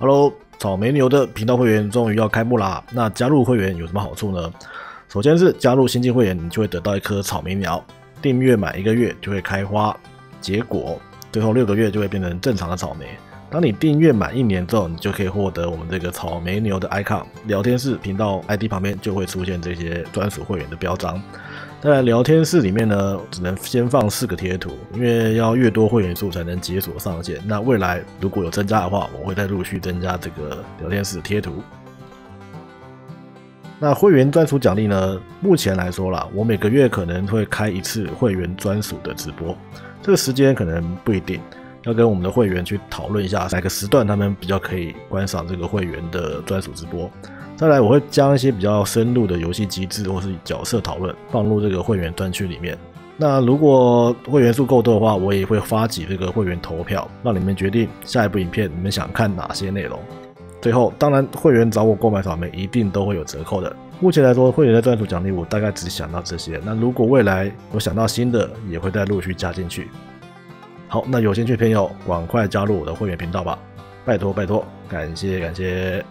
Hello，草莓牛的频道会员终于要开幕啦！那加入会员有什么好处呢？首先是加入新进会员，你就会得到一颗草莓苗，订阅满一个月就会开花结果，最后六个月就会变成正常的草莓。当你订阅满一年之后，你就可以获得我们这个草莓牛的 icon，聊天室频道 ID 旁边就会出现这些专属会员的标章。在聊天室里面呢，只能先放四个贴图，因为要越多会员数才能解锁上限。那未来如果有增加的话，我会再陆续增加这个聊天室的贴图。那会员专属奖励呢？目前来说啦，我每个月可能会开一次会员专属的直播，这个时间可能不一定，要跟我们的会员去讨论一下哪个时段他们比较可以观赏这个会员的专属直播。再来，我会将一些比较深入的游戏机制或是角色讨论放入这个会员专区里面。那如果会员数够多的话，我也会发起这个会员投票，让你们决定下一部影片你们想看哪些内容。最后，当然会员找我购买草莓一定都会有折扣的。目前来说，会员的专属奖励我大概只想到这些。那如果未来我想到新的，也会再陆续加进去。好，那有兴趣的朋友赶快加入我的会员频道吧，拜托拜托，感谢感谢。